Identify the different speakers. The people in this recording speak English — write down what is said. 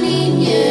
Speaker 1: niñez.